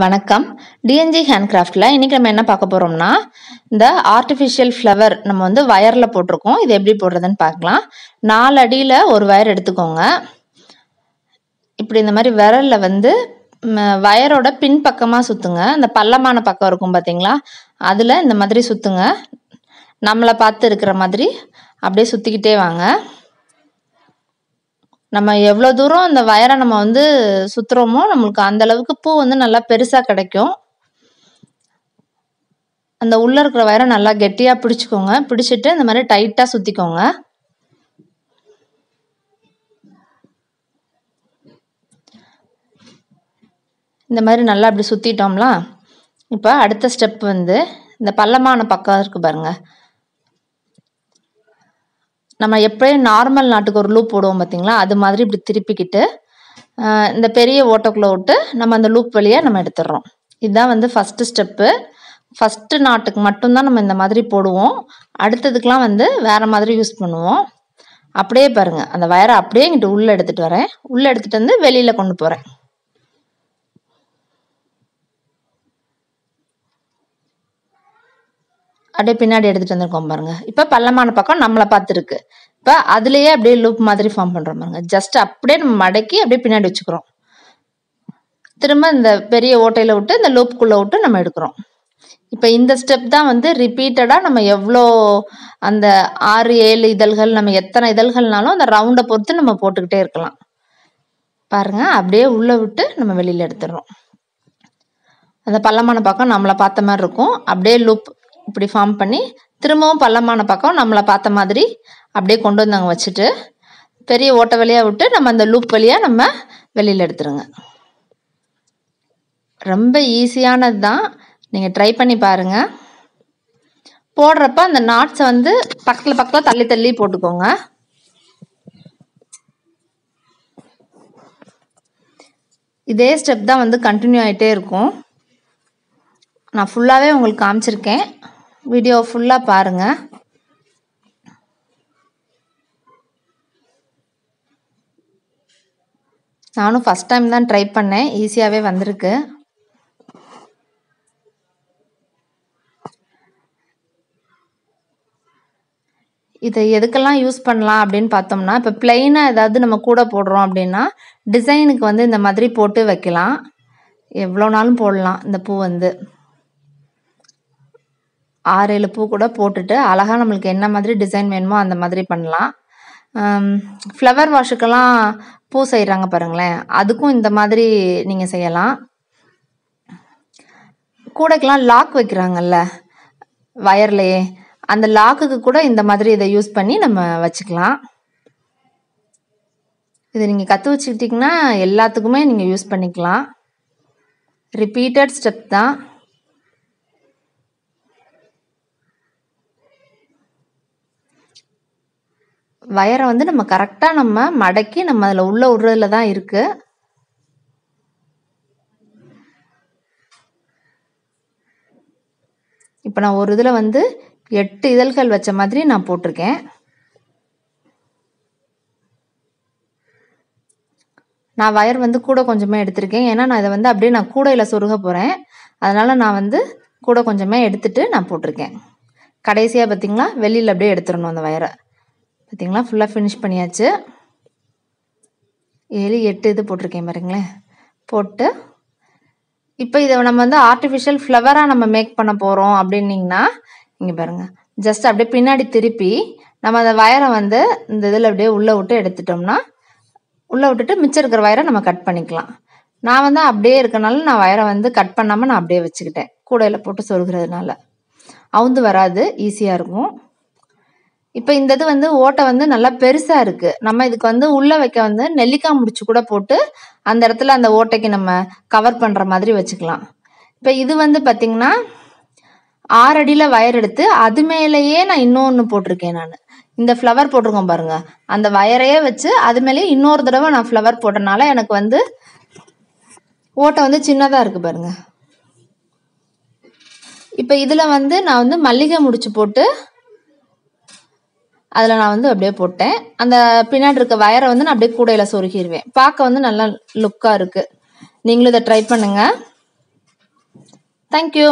வணக்கம். டிஎன்ஜி ஹேண்ட்கிராஃப்டில் இன்றைக்கி நம்ம என்ன பார்க்க போகிறோம்னா இந்த ஆர்டிஃபிஷியல் ஃப்ளவர் நம்ம வந்து வயரில் போட்டிருக்கோம். இது எப்படி போடுறதுன்னு பார்க்கலாம். நாலு அடியில் ஒரு வயர் எடுத்துக்கோங்க. இப்படி இந்த மாதிரி விரலில் வந்து வயரோட பின் பக்கமாக சுற்றுங்க இந்த பள்ளமான பக்கம் இருக்கும் பார்த்தீங்களா அதில் இந்த மாதிரி சுற்றுங்க நம்மளை பார்த்து இருக்கிற மாதிரி அப்படியே சுற்றிக்கிட்டே வாங்க. நம்ம எவ்வளோ தூரம் அந்த வயரை நம்ம வந்து சுற்றுறோமோ நம்மளுக்கு அந்த அளவுக்கு பூ வந்து நல்லா பெருசாக கிடைக்கும். அந்த உள்ளே இருக்கிற வயரை நல்லா கெட்டியாக பிடிச்சிக்கோங்க. பிடிச்சிட்டு இந்த மாதிரி டைட்டாக சுற்றிக்கோங்க இந்த மாதிரி நல்லா அப்படி சுற்றிட்டோம்லாம் இப்போ அடுத்த ஸ்டெப் வந்து இந்த பள்ளமான பக்கம் இருக்குது பாருங்க. நம்ம எப்படியும் நார்மல் நாட்டுக்கு ஒரு லூப் போடுவோம் பார்த்தீங்களா அது மாதிரி இப்படி திருப்பிக்கிட்டு இந்த பெரிய ஓட்டக்குள்ளே விட்டு நம்ம அந்த லூப் வழியாக நம்ம எடுத்துடுறோம். இதுதான் வந்து ஃபஸ்ட்டு ஸ்டெப்பு ஃபஸ்ட்டு நாட்டுக்கு மட்டும்தான் நம்ம இந்த மாதிரி போடுவோம். அடுத்ததுக்கெலாம் வந்து வேறு மாதிரி யூஸ் பண்ணுவோம். அப்படியே பாருங்கள் அந்த வயரை அப்படியே இங்கிட்டு உள்ளே எடுத்துகிட்டு வரேன். உள்ளே எடுத்துகிட்டு வந்து வெளியில் கொண்டு போகிறேன் அப்படியே பின்னாடி எடுத்துகிட்டு வந்திருக்கோம் பாருங்க. இப்போ பள்ளமான பக்கம் நம்மளை பார்த்துருக்கு. இப்போ அதுலேயே அப்படியே லூப் மாதிரி ஃபார்ம் பண்ணுறோம் பாருங்க. ஜஸ்ட் அப்படியே நம்ம மடக்கி அப்படியே பின்னாடி வச்சுக்கிறோம். திரும்ப இந்த பெரிய ஓட்டையில் விட்டு இந்த லூப்புக்குள்ளே விட்டு நம்ம எடுக்கிறோம். இப்போ இந்த ஸ்டெப் தான் வந்து ரிப்பீட்டடாக நம்ம எவ்வளோ அந்த ஆறு ஏழு இதழ்கள் நம்ம எத்தனை இதழ்கள்னாலும் அந்த ரவுண்டை பொறுத்து நம்ம போட்டுக்கிட்டே இருக்கலாம். பாருங்க அப்படியே உள்ளே விட்டு நம்ம வெளியில் எடுத்துடுறோம். அந்த பள்ளமான பக்கம் நம்மளை பார்த்த மாதிரி இருக்கும். அப்படியே லூப் இப்படி ஃபார்ம் பண்ணி திரும்பவும் பள்ளமான பக்கம் நம்மளை பார்த்த மாதிரி அப்படியே கொண்டு வந்தாங்க வச்சுட்டு பெரிய ஓட்டை வழியாக விட்டு நம்ம அந்த லூப் வழியாக நம்ம வெளியில் எடுத்துருங்க. ரொம்ப ஈஸியானது தான். நீங்கள் ட்ரை பண்ணி பாருங்கள் போடுறப்ப அந்த நாட்ஸை வந்து பக்கத்தில் பக்கத்தில் தள்ளி தள்ளி போட்டுக்கோங்க. இதே ஸ்டெப் தான் வந்து கண்டினியூ ஆகிட்டே இருக்கும். நான் ஃபுல்லாகவே உங்களுக்கு காமிச்சிருக்கேன். வீடியோ ஃபுல்லாக பாருங்கள் நானும் ஃபஸ்ட் டைம் தான் ட்ரை பண்ணேன். ஈஸியாகவே வந்திருக்கு. இதை எதுக்கெல்லாம் யூஸ் பண்ணலாம் அப்படின்னு பார்த்தோம்னா இப்போ பிளெயினாக ஏதாவது நம்ம கூட போடுறோம் அப்படின்னா டிசைனுக்கு வந்து இந்த மாதிரி போட்டு வைக்கலாம். எவ்வளோ நாளும் போடலாம் இந்த பூ வந்து. ஆறு ஏழு பூ கூட போட்டுட்டு அழகாக நம்மளுக்கு என்ன மாதிரி டிசைன் வேணுமோ அந்த மாதிரி பண்ணலாம். ஃப்ளவர் வாஷுக்கெல்லாம் பூ செய்கிறாங்க பாருங்களேன். அதுக்கும் இந்த மாதிரி நீங்கள் செய்யலாம். கூடைக்கெலாம் லாக் வைக்கிறாங்கல்ல வயர்லேயே அந்த லாக்குக்கு கூட இந்த மாதிரி இதை யூஸ் பண்ணி நம்ம வச்சுக்கலாம். இது நீங்கள் கற்று வச்சுக்கிட்டிங்கன்னா எல்லாத்துக்குமே நீங்கள் யூஸ் பண்ணிக்கலாம். ரிப்பீட்டட் ஸ்டெப் தான். வயரை வந்து நம்ம கரெக்டாக நம்ம மடக்கி நம்ம அதில் உள்ள விடுறதுல தான் இருக்குது இப்போ நான் ஒரு இதில் வந்து எட்டு இதழ்கள் வச்ச மாதிரி நான் போட்டிருக்கேன். நான் வயர் வந்து கூட கொஞ்சமே எடுத்திருக்கேன். ஏன்னா நான் இதை வந்து அப்படியே நான் கூடையில் சொருக போகிறேன் அதனால் நான் வந்து கூட கொஞ்சமே எடுத்துட்டு நான் போட்டிருக்கேன். கடைசியாக பார்த்தீங்கன்னா வெளியில் அப்படியே எடுத்துடணும் அந்த வயரை பார்த்திங்களா ஃபுல்லாக ஃபினிஷ் பண்ணியாச்சு. ஏழு எட்டு இது போட்டிருக்கேன் பாருங்களேன். போட்டு இப்போ இதை நம்ம வந்து ஆர்டிஃபிஷியல் ஃப்ளவராக நம்ம மேக் பண்ண போகிறோம் அப்படின்னிங்கன்னா இங்கே பாருங்கள் ஜஸ்ட் அப்படியே பின்னாடி திருப்பி நம்ம அந்த வயரை வந்து இந்த இதில் அப்படியே உள்ளே விட்டு எடுத்துட்டோம்னா உள்ளே விட்டுட்டு மிச்சம் இருக்கிற வயரை நம்ம கட் பண்ணிக்கலாம். நான் வந்து அப்படியே இருக்கனால நான் வயரை வந்து கட் பண்ணாமல் நான் அப்படியே வச்சுக்கிட்டேன். கூடையில் போட்டு சொருகிறதுனால. அவுந்து வராது ஈஸியாக இருக்கும். இப்போ இந்த இது வந்து ஓட்டை வந்து நல்லா பெருசாக இருக்குது நம்ம இதுக்கு வந்து உள்ளே வைக்க வந்து நெல்லிக்காய் முடிச்சு கூட போட்டு அந்த இடத்துல அந்த ஓட்டைக்கு நம்ம கவர் பண்ணுற மாதிரி வச்சுக்கலாம். இப்போ இது வந்து பார்த்திங்கன்னா ஆறு அடியில் வயர் எடுத்து அது மேலேயே நான் இன்னொன்று போட்டிருக்கேன் நான். இந்த ஃப்ளவர் போட்டிருக்கோம் பாருங்க. அந்த வயரையே வச்சு அது மேலேயே இன்னொரு தடவை நான் ஃப்ளவர் போட்டனால எனக்கு வந்து ஓட்டை வந்து சின்னதாக இருக்குது பாருங்க. இப்போ இதில் வந்து நான் வந்து மல்லிகை முடிச்சு போட்டு அதில் நான் வந்து அப்படியே போட்டேன். அந்த பின்னாடி இருக்க வயரை வந்து நான் அப்படியே கூடையில் சொருகிடுவேன் பார்க்க வந்து நல்லா லுக்காக இருக்குது நீங்களும் இதை ட்ரை பண்ணுங்கள் தேங்க்யூ